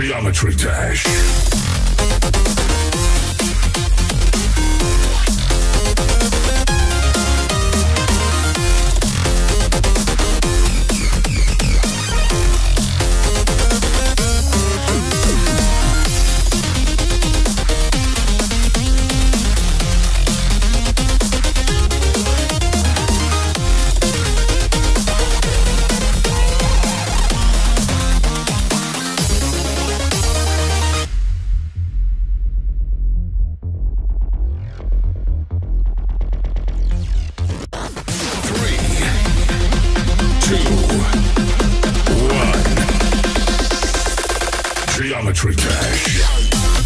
Geometry Dash. Geometry Dash.